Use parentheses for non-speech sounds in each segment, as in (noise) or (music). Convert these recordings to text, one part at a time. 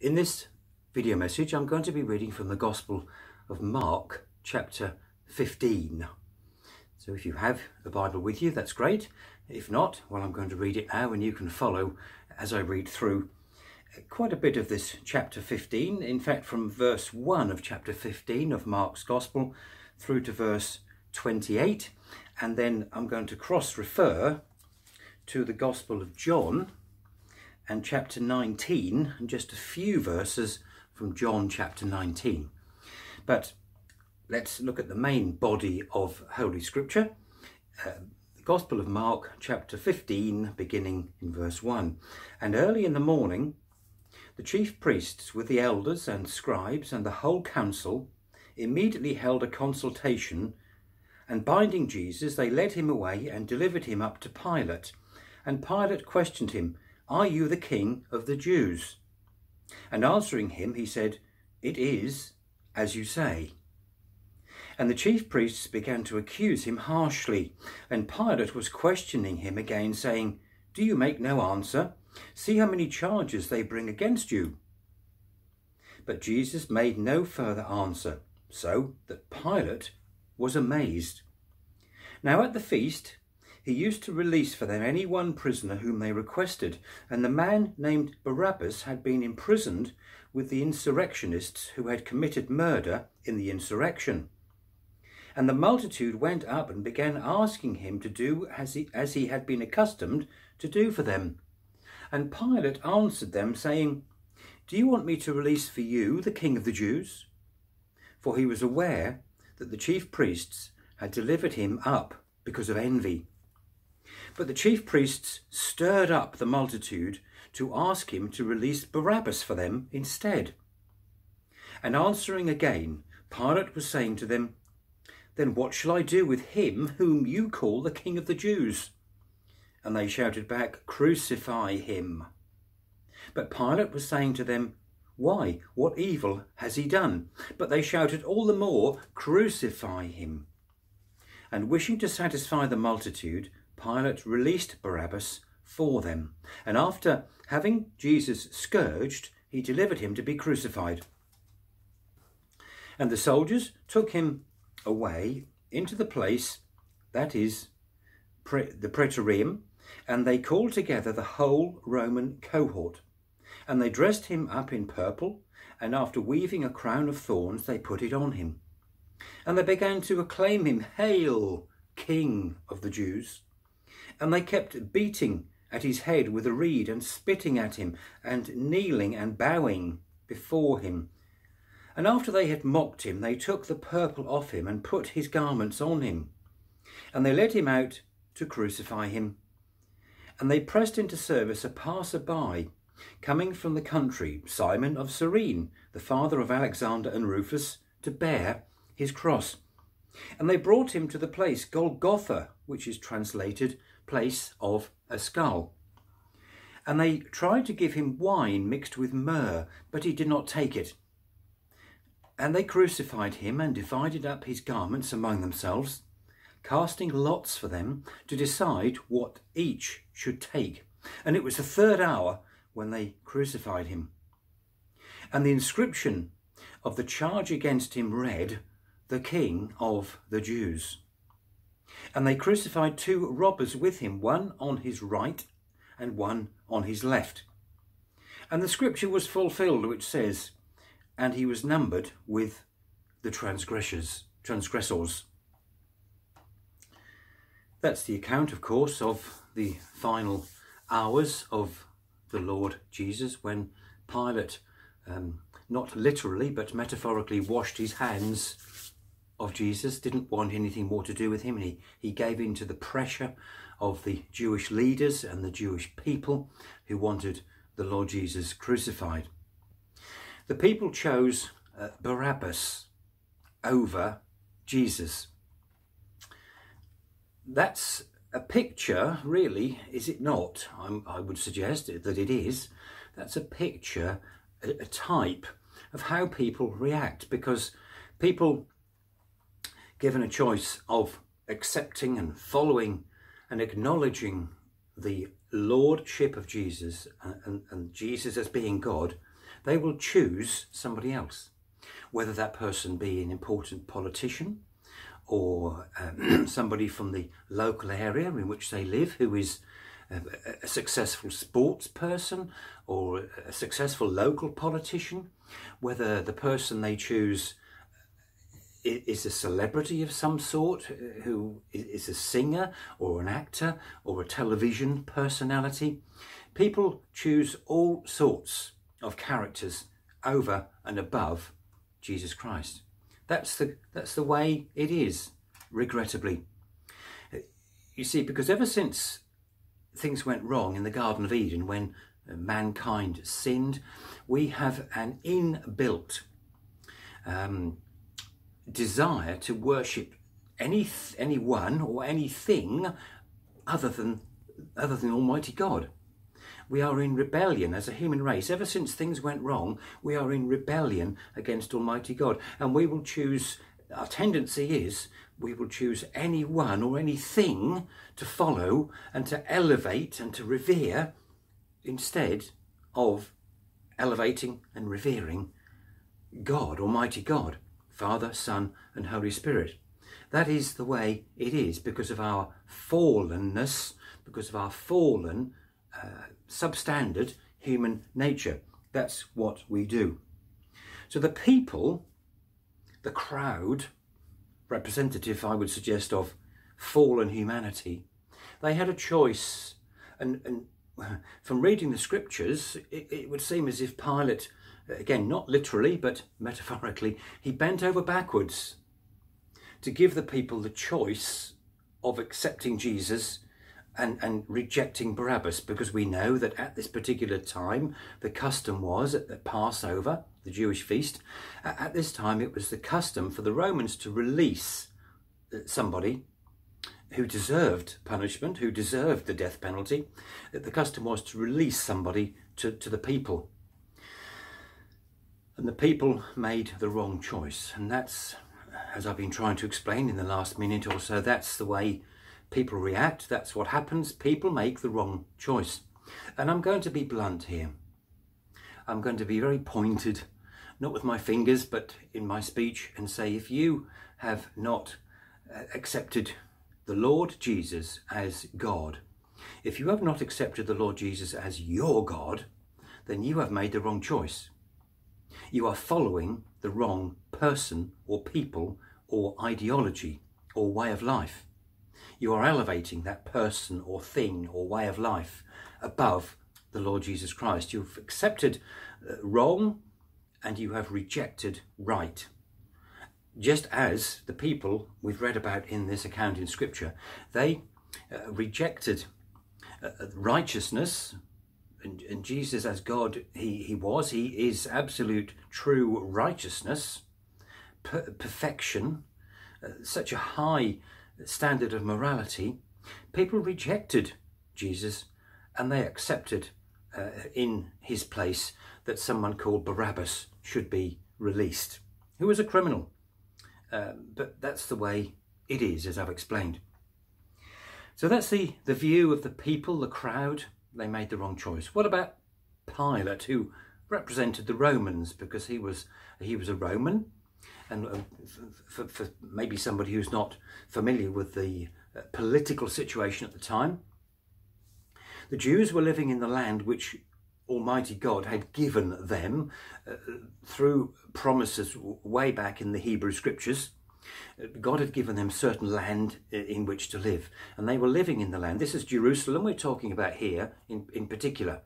In this video message, I'm going to be reading from the Gospel of Mark, chapter 15. So if you have a Bible with you, that's great. If not, well, I'm going to read it now and you can follow as I read through uh, quite a bit of this chapter 15. In fact, from verse 1 of chapter 15 of Mark's Gospel through to verse 28. And then I'm going to cross refer to the Gospel of John and chapter 19 and just a few verses from John chapter 19. But let's look at the main body of Holy Scripture. Uh, the Gospel of Mark chapter 15 beginning in verse 1. And early in the morning the chief priests with the elders and scribes and the whole council immediately held a consultation and binding Jesus they led him away and delivered him up to Pilate. And Pilate questioned him, are you the king of the Jews? And answering him, he said, It is as you say. And the chief priests began to accuse him harshly. And Pilate was questioning him again, saying, Do you make no answer? See how many charges they bring against you. But Jesus made no further answer, so that Pilate was amazed. Now at the feast, he used to release for them any one prisoner whom they requested, and the man named Barabbas had been imprisoned with the insurrectionists who had committed murder in the insurrection. And the multitude went up and began asking him to do as he, as he had been accustomed to do for them. And Pilate answered them, saying, Do you want me to release for you the king of the Jews? For he was aware that the chief priests had delivered him up because of envy. But the chief priests stirred up the multitude to ask him to release Barabbas for them instead. And answering again, Pilate was saying to them, Then what shall I do with him whom you call the King of the Jews? And they shouted back, Crucify him. But Pilate was saying to them, Why, what evil has he done? But they shouted all the more, Crucify him. And wishing to satisfy the multitude, Pilate released Barabbas for them, and after having Jesus scourged, he delivered him to be crucified. And the soldiers took him away into the place that is the praetorium, and they called together the whole Roman cohort. And they dressed him up in purple, and after weaving a crown of thorns, they put it on him. And they began to acclaim him, Hail, King of the Jews! And they kept beating at his head with a reed and spitting at him and kneeling and bowing before him. And after they had mocked him, they took the purple off him and put his garments on him. And they led him out to crucify him. And they pressed into service a passer-by, coming from the country, Simon of Cyrene, the father of Alexander and Rufus, to bear his cross. And they brought him to the place Golgotha, which is translated place of a skull. And they tried to give him wine mixed with myrrh, but he did not take it. And they crucified him and divided up his garments among themselves, casting lots for them to decide what each should take. And it was the third hour when they crucified him. And the inscription of the charge against him read, The King of the Jews. And they crucified two robbers with him, one on his right and one on his left. And the scripture was fulfilled, which says, And he was numbered with the transgressors. transgressors. That's the account, of course, of the final hours of the Lord Jesus when Pilate, um, not literally but metaphorically, washed his hands of Jesus, didn't want anything more to do with him. And He, he gave in to the pressure of the Jewish leaders and the Jewish people who wanted the Lord Jesus crucified. The people chose uh, Barabbas over Jesus. That's a picture, really, is it not? I'm, i would suggest that it is. That's a picture, a, a type of how people react because people given a choice of accepting and following and acknowledging the lordship of Jesus and, and, and Jesus as being God, they will choose somebody else, whether that person be an important politician or um, (clears throat) somebody from the local area in which they live who is a, a successful sports person or a successful local politician, whether the person they choose is a celebrity of some sort uh, who is a singer or an actor or a television personality. People choose all sorts of characters over and above Jesus Christ. That's the, that's the way it is, regrettably. You see, because ever since things went wrong in the Garden of Eden, when mankind sinned, we have an inbuilt um, desire to worship any anyone or anything other than other than Almighty God. We are in rebellion as a human race. Ever since things went wrong, we are in rebellion against Almighty God. And we will choose, our tendency is, we will choose anyone or anything to follow and to elevate and to revere instead of elevating and revering God, Almighty God. Father, Son, and Holy Spirit. That is the way it is because of our fallenness, because of our fallen, uh, substandard human nature. That's what we do. So the people, the crowd, representative, I would suggest, of fallen humanity, they had a choice. And, and (laughs) from reading the scriptures, it, it would seem as if Pilate again, not literally, but metaphorically, he bent over backwards to give the people the choice of accepting Jesus and, and rejecting Barabbas, because we know that at this particular time, the custom was at the Passover, the Jewish feast, at this time it was the custom for the Romans to release uh, somebody who deserved punishment, who deserved the death penalty. The custom was to release somebody to, to the people. And the people made the wrong choice. And that's, as I've been trying to explain in the last minute or so, that's the way people react. That's what happens. People make the wrong choice. And I'm going to be blunt here. I'm going to be very pointed, not with my fingers, but in my speech, and say if you have not uh, accepted the Lord Jesus as God, if you have not accepted the Lord Jesus as your God, then you have made the wrong choice you are following the wrong person or people or ideology or way of life. You are elevating that person or thing or way of life above the Lord Jesus Christ. You've accepted uh, wrong and you have rejected right. Just as the people we've read about in this account in Scripture, they uh, rejected uh, righteousness, and, and Jesus as God he, he was, he is absolute true righteousness, per perfection, uh, such a high standard of morality, people rejected Jesus and they accepted uh, in his place that someone called Barabbas should be released, who was a criminal. Uh, but that's the way it is, as I've explained. So that's the, the view of the people, the crowd, they made the wrong choice. What about Pilate, who represented the Romans because he was he was a Roman, and uh, for, for maybe somebody who's not familiar with the uh, political situation at the time, the Jews were living in the land which Almighty God had given them uh, through promises way back in the Hebrew Scriptures. God had given them certain land in which to live, and they were living in the land. This is Jerusalem we're talking about here in, in particular.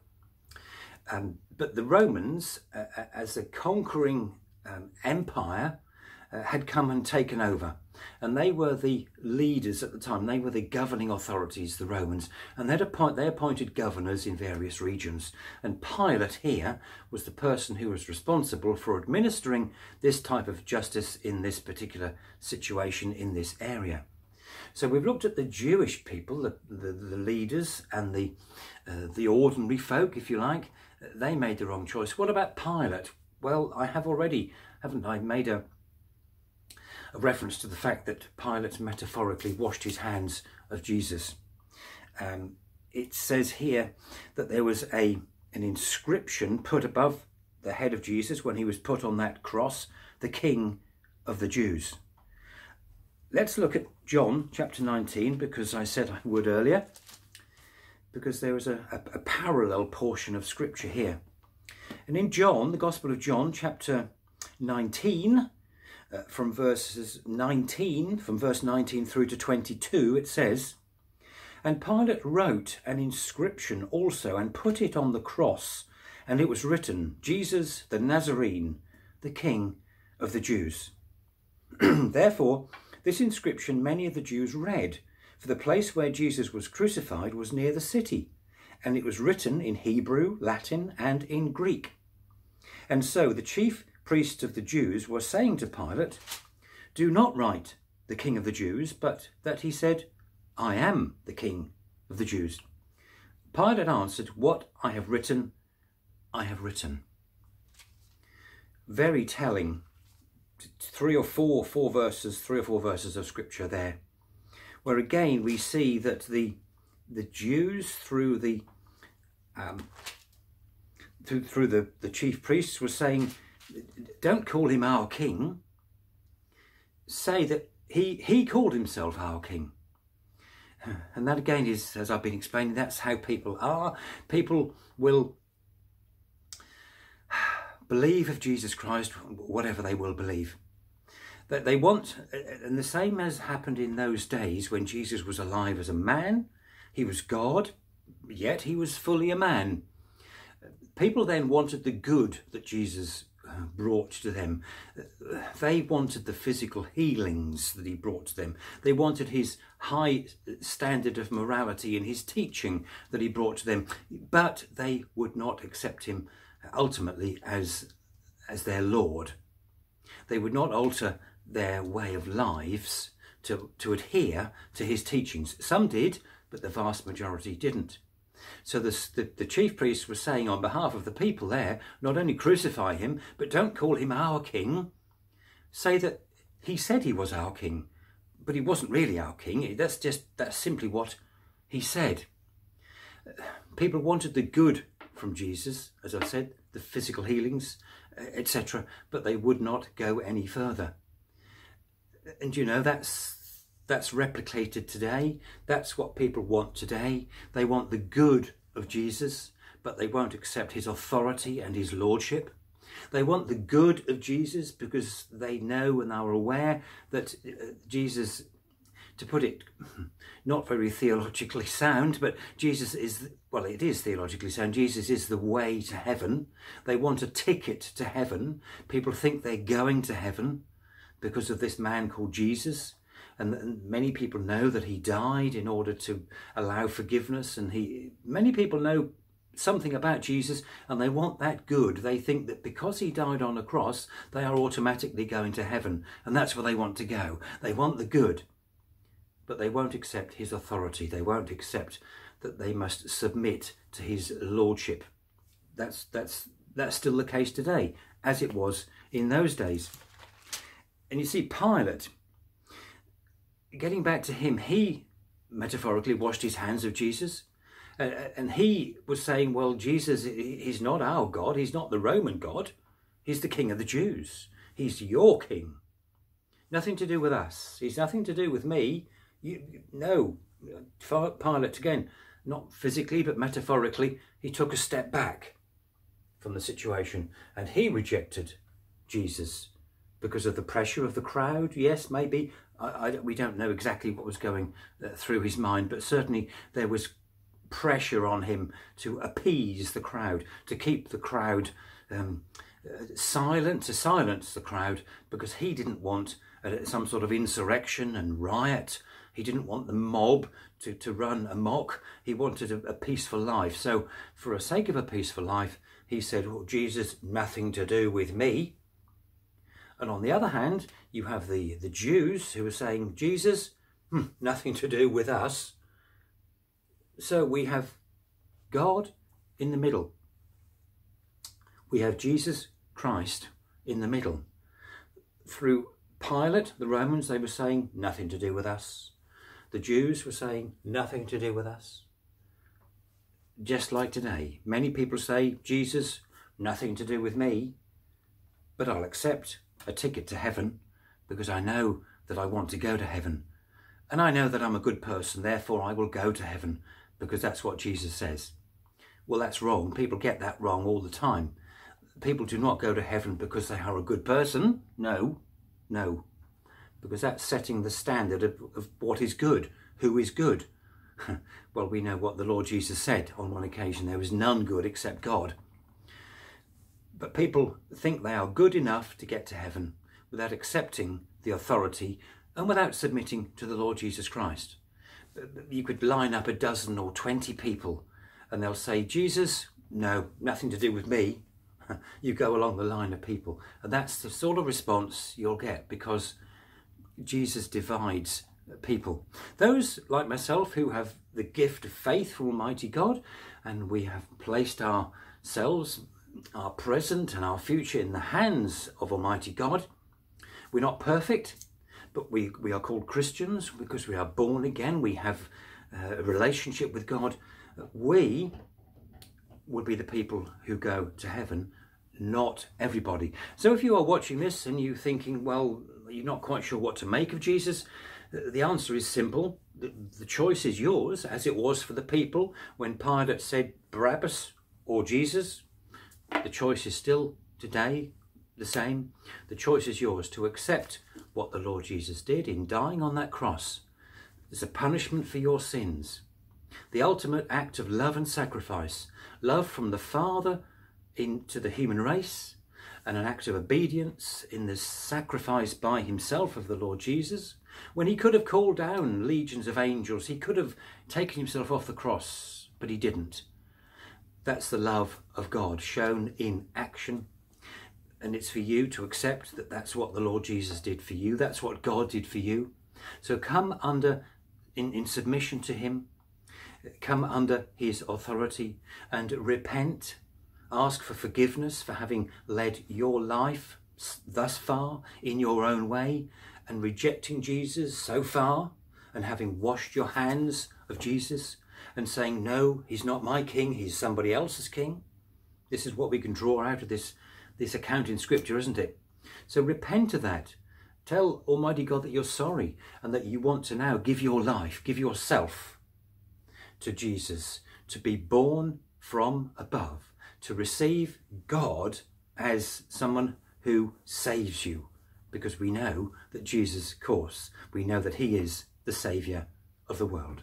Um, but the Romans, uh, uh as a conquering um, empire, uh, had come and taken over. And they were the leaders at the time. They were the governing authorities, the Romans. And they appoint, they appointed governors in various regions. And Pilate here was the person who was responsible for administering this type of justice in this particular situation in this area. So we've looked at the Jewish people, the, the, the leaders and the, uh, the ordinary folk, if you like. They made the wrong choice. What about Pilate? Well, I have already, haven't I, made a, a reference to the fact that Pilate metaphorically washed his hands of Jesus. Um, it says here that there was a an inscription put above the head of Jesus when he was put on that cross, the King of the Jews. Let's look at John chapter 19 because I said I would earlier, because there is a, a, a parallel portion of scripture here. And in John, the Gospel of John, chapter 19, uh, from verses 19, from verse 19 through to 22, it says, And Pilate wrote an inscription also and put it on the cross, and it was written, Jesus the Nazarene, the King of the Jews. (clears throat) Therefore, this inscription many of the Jews read, for the place where Jesus was crucified was near the city, and it was written in Hebrew, Latin, and in Greek. And so the chief priests of the Jews were saying to Pilate, Do not write the King of the Jews, but that he said, I am the King of the Jews. Pilate answered, What I have written, I have written. Very telling. Three or four, four verses, three or four verses of scripture there, where again we see that the the Jews through the um, through, through the, the chief priests were saying, don't call him our king. Say that he, he called himself our king. (sighs) And that again is, as I've been explaining, that's how people are. People will (sighs) believe of Jesus Christ, whatever they will believe. That they want, and the same as happened in those days when Jesus was alive as a man, he was God, yet he was fully a man. People then wanted the good that Jesus brought to them. They wanted the physical healings that he brought to them. They wanted his high standard of morality and his teaching that he brought to them. But they would not accept him ultimately as, as their Lord. They would not alter their way of lives to, to adhere to his teachings. Some did, but the vast majority didn't. So the, the, the, chief priest was saying on behalf of the people there, not only crucify him, but don't call him our king. Say that he said he was our king, but he wasn't really our king. That's just, that's simply what he said. People wanted the good from Jesus, as I said, the physical healings, etc., but they would not go any further. And you know, that's that's replicated today. That's what people want today. They want the good of Jesus, but they won't accept his authority and his lordship. They want the good of Jesus because they know and are aware that uh, Jesus, to put it (laughs) not very theologically sound, but Jesus is, well, it is theologically sound. Jesus is the way to heaven. They want a ticket to heaven. People think they're going to heaven because of this man called Jesus and, many people know that he died in order to allow forgiveness and he many people know something about Jesus and they want that good. They think that because he died on a cross, they are automatically going to heaven and that's where they want to go. They want the good, but they won't accept his authority. They won't accept that they must submit to his lordship. That's, that's, that's still the case today, as it was in those days. And you see, Pilate, getting back to him, he metaphorically washed his hands of Jesus. Uh, and he was saying, well, Jesus, he's not our God. He's not the Roman God. He's the King of the Jews. He's your King. Nothing to do with us. He's nothing to do with me. You, no, Pilate, again, not physically, but metaphorically, he took a step back from the situation and he rejected Jesus because of the pressure of the crowd. Yes, maybe, I, I, we don't know exactly what was going uh, through his mind, but certainly there was pressure on him to appease the crowd, to keep the crowd um, uh, silent, to silence the crowd, because he didn't want uh, some sort of insurrection and riot. He didn't want the mob to, to run amok. He wanted a, a peaceful life. So, for the sake of a peaceful life, he said, Well, Jesus, nothing to do with me. And on the other hand, you have the, the Jews who are saying, Jesus, hmm, nothing to do with us. So we have God in the middle. We have Jesus Christ in the middle. Through Pilate, the Romans, they were saying, nothing to do with us. The Jews were saying, nothing to do with us. Just like today, many people say, Jesus nothing to do with me, but I'll accept a ticket to heaven because I know that I want to go to heaven. And I know that I'm a good person, therefore I will go to heaven because that's what Jesus says. Well, that's wrong. People get that wrong all the time. People do not go to heaven because they are a good person. No, no. Because that's setting the standard of, of what is good, who is good. (laughs) well, we know what the Lord Jesus said on one occasion there was none good except God. But people think they are good enough to get to heaven without accepting the authority and without submitting to the Lord Jesus Christ. You could line up a dozen or 20 people and they'll say, Jesus, no, nothing to do with me. (laughs) you go along the line of people. And that's the sort of response you'll get because Jesus divides people. Those like myself who have the gift of faith from Almighty God and we have placed ourselves, our present and our future in the hands of Almighty God. We're not perfect, but we, we are called Christians because we are born again. We have uh, a relationship with God. We would be the people who go to heaven, not everybody. So if you are watching this and you're thinking, well, you're not quite sure what to make of Jesus, the answer is simple. The, the choice is yours, as it was for the people when Pilate said Barabbas or Jesus. The choice is still today the same. The choice is yours to accept what the Lord Jesus did in dying on that cross as a punishment for your sins. The ultimate act of love and sacrifice, love from the Father into the human race, and an act of obedience in the sacrifice by himself of the Lord Jesus. When he could have called down legions of angels, he could have taken himself off the cross, but he didn't. That's the love of God shown in action and it's for you to accept that that's what the Lord Jesus did for you. That's what God did for you. So come under, in, in submission to Him, come under His authority and repent. Ask for forgiveness for having led your life thus far in your own way and rejecting Jesus so far and having washed your hands of Jesus and saying, No, He's not my King, He's somebody else's King. This is what we can draw out of this this account in Scripture, isn't it? So repent of that. Tell Almighty God that you're sorry and that you want to now give your life, give yourself to Jesus, to be born from above, to receive God as someone who saves you. Because we know that Jesus, of course, we know that he is the Saviour of the world.